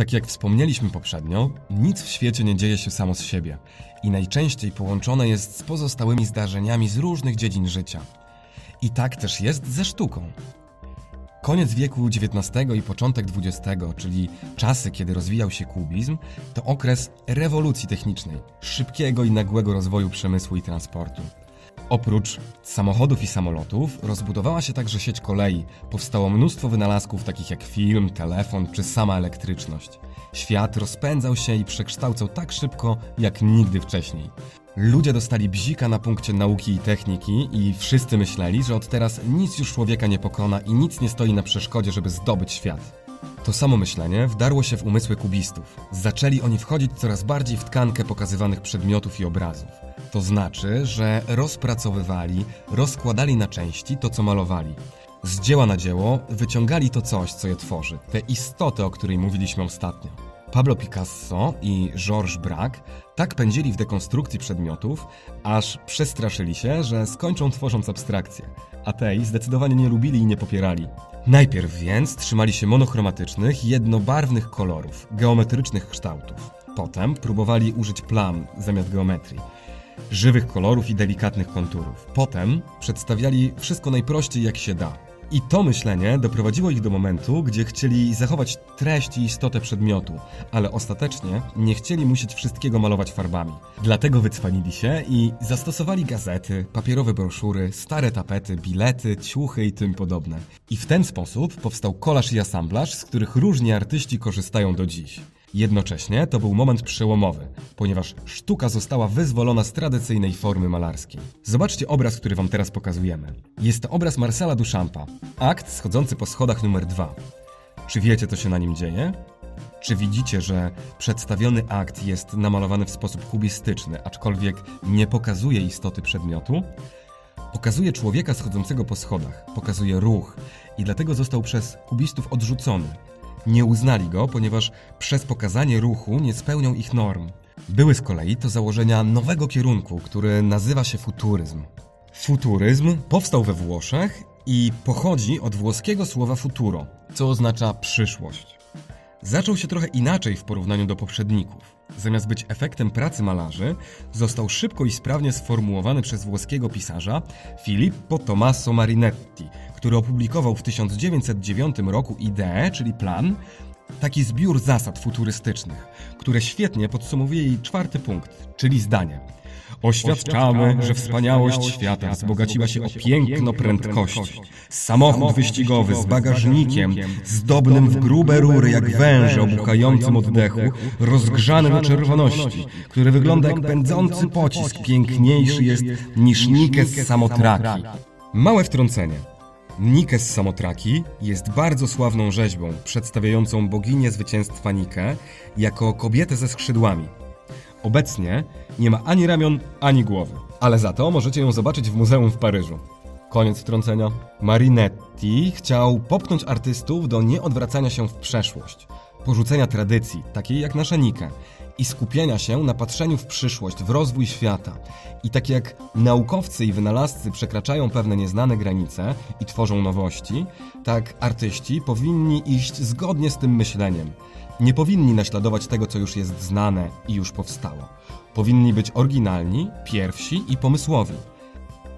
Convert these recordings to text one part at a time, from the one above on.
Tak jak wspomnieliśmy poprzednio, nic w świecie nie dzieje się samo z siebie i najczęściej połączone jest z pozostałymi zdarzeniami z różnych dziedzin życia. I tak też jest ze sztuką. Koniec wieku XIX i początek XX, czyli czasy, kiedy rozwijał się kubizm, to okres rewolucji technicznej, szybkiego i nagłego rozwoju przemysłu i transportu. Oprócz samochodów i samolotów rozbudowała się także sieć kolei. Powstało mnóstwo wynalazków takich jak film, telefon czy sama elektryczność. Świat rozpędzał się i przekształcał tak szybko jak nigdy wcześniej. Ludzie dostali bzika na punkcie nauki i techniki i wszyscy myśleli, że od teraz nic już człowieka nie pokona i nic nie stoi na przeszkodzie, żeby zdobyć świat. To samo myślenie wdarło się w umysły kubistów. Zaczęli oni wchodzić coraz bardziej w tkankę pokazywanych przedmiotów i obrazów. To znaczy, że rozpracowywali, rozkładali na części to, co malowali. Z dzieła na dzieło wyciągali to coś, co je tworzy, tę istotę, o której mówiliśmy ostatnio. Pablo Picasso i Georges Braque tak pędzili w dekonstrukcji przedmiotów, aż przestraszyli się, że skończą tworząc abstrakcję, a tej zdecydowanie nie lubili i nie popierali. Najpierw więc trzymali się monochromatycznych, jednobarwnych kolorów, geometrycznych kształtów. Potem próbowali użyć plam zamiast geometrii żywych kolorów i delikatnych konturów. Potem przedstawiali wszystko najprościej jak się da. I to myślenie doprowadziło ich do momentu, gdzie chcieli zachować treść i istotę przedmiotu, ale ostatecznie nie chcieli musieć wszystkiego malować farbami. Dlatego wycwanili się i zastosowali gazety, papierowe broszury, stare tapety, bilety, ciuchy i tym podobne. I w ten sposób powstał kolaż i asamblaż, z których różni artyści korzystają do dziś. Jednocześnie to był moment przełomowy, ponieważ sztuka została wyzwolona z tradycyjnej formy malarskiej. Zobaczcie obraz, który wam teraz pokazujemy. Jest to obraz Marcela Duchampa, akt schodzący po schodach numer 2. Czy wiecie, co się na nim dzieje? Czy widzicie, że przedstawiony akt jest namalowany w sposób kubistyczny, aczkolwiek nie pokazuje istoty przedmiotu? Pokazuje człowieka schodzącego po schodach, pokazuje ruch i dlatego został przez kubistów odrzucony. Nie uznali go, ponieważ przez pokazanie ruchu nie spełniał ich norm. Były z kolei to założenia nowego kierunku, który nazywa się futuryzm. Futuryzm powstał we Włoszech i pochodzi od włoskiego słowa futuro, co oznacza przyszłość. Zaczął się trochę inaczej w porównaniu do poprzedników. Zamiast być efektem pracy malarzy, został szybko i sprawnie sformułowany przez włoskiego pisarza Filippo Tommaso Marinetti, który opublikował w 1909 roku ideę, czyli plan, taki zbiór zasad futurystycznych, które świetnie podsumowuje jej czwarty punkt, czyli zdanie. Oświadczamy, że wspaniałość świata wzbogaciła się o piękno prędkości. Samochód wyścigowy z bagażnikiem, zdobnym w grube rury jak węże o buchającym oddechu, rozgrzany do czerwoności, który wygląda jak pędzący pocisk, piękniejszy jest niż Nike z samotraki. Małe wtrącenie. Nike z Samotraki jest bardzo sławną rzeźbą przedstawiającą boginię zwycięstwa Nike jako kobietę ze skrzydłami. Obecnie nie ma ani ramion, ani głowy, ale za to możecie ją zobaczyć w muzeum w Paryżu. Koniec wtrącenia. Marinetti chciał popchnąć artystów do nieodwracania się w przeszłość, porzucenia tradycji, takiej jak nasza Nike, i skupienia się na patrzeniu w przyszłość, w rozwój świata. I tak jak naukowcy i wynalazcy przekraczają pewne nieznane granice i tworzą nowości, tak artyści powinni iść zgodnie z tym myśleniem. Nie powinni naśladować tego, co już jest znane i już powstało. Powinni być oryginalni, pierwsi i pomysłowi.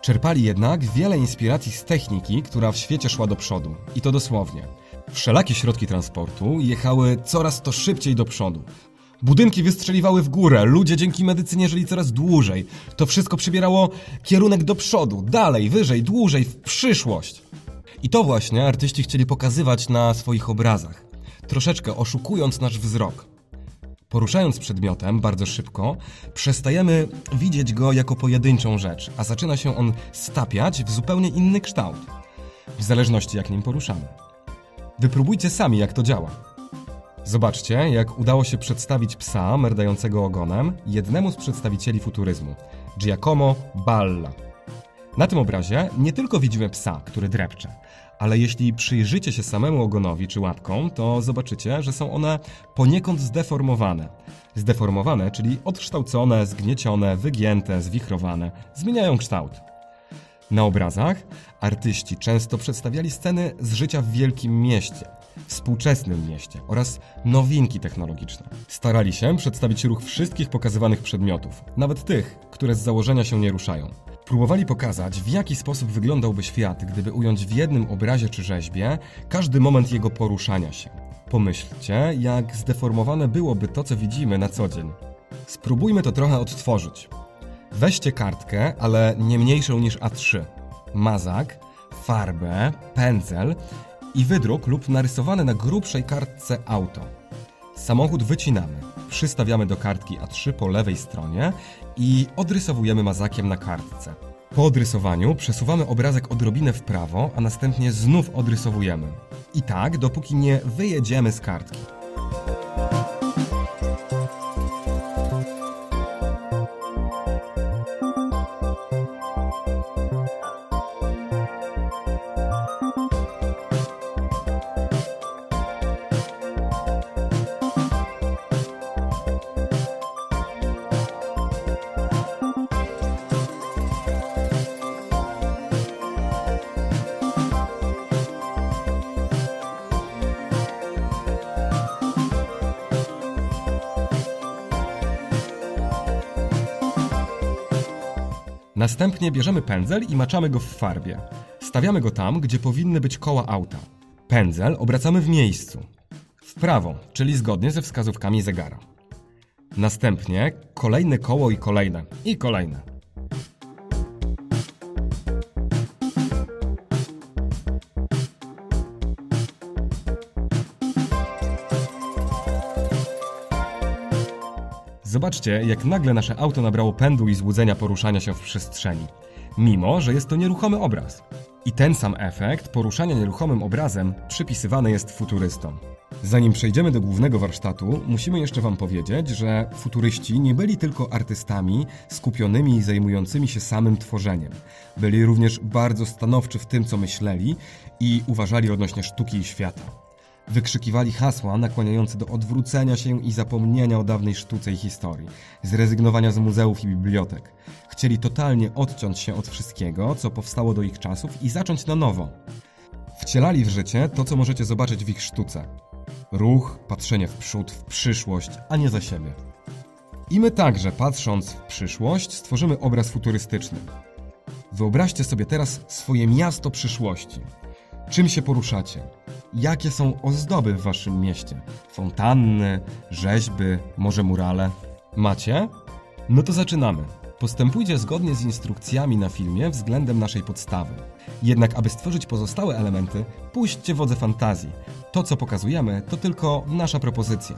Czerpali jednak wiele inspiracji z techniki, która w świecie szła do przodu. I to dosłownie. Wszelakie środki transportu jechały coraz to szybciej do przodu. Budynki wystrzeliwały w górę, ludzie dzięki medycynie żyli coraz dłużej. To wszystko przybierało kierunek do przodu, dalej, wyżej, dłużej, w przyszłość. I to właśnie artyści chcieli pokazywać na swoich obrazach, troszeczkę oszukując nasz wzrok. Poruszając przedmiotem bardzo szybko, przestajemy widzieć go jako pojedynczą rzecz, a zaczyna się on stapiać w zupełnie inny kształt, w zależności jak nim poruszamy. Wypróbujcie sami, jak to działa. Zobaczcie, jak udało się przedstawić psa merdającego ogonem jednemu z przedstawicieli futuryzmu, Giacomo Balla. Na tym obrazie nie tylko widzimy psa, który drepcze, ale jeśli przyjrzycie się samemu ogonowi czy łapkom, to zobaczycie, że są one poniekąd zdeformowane. Zdeformowane, czyli odkształcone, zgniecione, wygięte, zwichrowane, zmieniają kształt. Na obrazach artyści często przedstawiali sceny z życia w wielkim mieście. współczesnym mieście oraz nowinki technologiczne. Starali się przedstawić ruch wszystkich pokazywanych przedmiotów, nawet tych, które z założenia się nie ruszają. Próbowali pokazać, w jaki sposób wyglądałby świat, gdyby ująć w jednym obrazie czy rzeźbie każdy moment jego poruszania się. Pomyślcie, jak zdeformowane byłoby to, co widzimy na co dzień. Spróbujmy to trochę odtworzyć. Weźcie kartkę, ale nie mniejszą niż A3, mazak, farbę, pędzel i wydruk lub narysowane na grubszej kartce auto. Samochód wycinamy, przystawiamy do kartki A3 po lewej stronie i odrysowujemy mazakiem na kartce. Po odrysowaniu przesuwamy obrazek odrobinę w prawo, a następnie znów odrysowujemy. I tak, dopóki nie wyjedziemy z kartki. Następnie bierzemy pędzel i maczamy go w farbie. Stawiamy go tam, gdzie powinny być koła auta. Pędzel obracamy w miejscu. W prawo, czyli zgodnie ze wskazówkami zegara. Następnie kolejne koło i kolejne, i kolejne. Zobaczcie, jak nagle nasze auto nabrało pędu i złudzenia poruszania się w przestrzeni, mimo że jest to nieruchomy obraz. I ten sam efekt poruszania nieruchomym obrazem przypisywany jest futurystom. Zanim przejdziemy do głównego warsztatu, musimy jeszcze Wam powiedzieć, że futuryści nie byli tylko artystami skupionymi i zajmującymi się samym tworzeniem. Byli również bardzo stanowczy w tym, co myśleli i uważali odnośnie sztuki i świata. Wykrzykiwali hasła nakłaniające do odwrócenia się i zapomnienia o dawnej sztuce i historii, zrezygnowania z muzeów i bibliotek. Chcieli totalnie odciąć się od wszystkiego, co powstało do ich czasów i zacząć na nowo. Wcielali w życie to, co możecie zobaczyć w ich sztuce. Ruch, patrzenie w przód, w przyszłość, a nie za siebie. I my także, patrząc w przyszłość, stworzymy obraz futurystyczny. Wyobraźcie sobie teraz swoje miasto przyszłości. Czym się poruszacie? Jakie są ozdoby w waszym mieście? Fontanny, rzeźby, może murale? Macie? No to zaczynamy. Postępujcie zgodnie z instrukcjami na filmie względem naszej podstawy. Jednak, aby stworzyć pozostałe elementy, puśćcie wodze fantazji. To, co pokazujemy, to tylko nasza propozycja.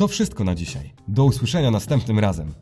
To wszystko na dzisiaj. Do usłyszenia następnym razem.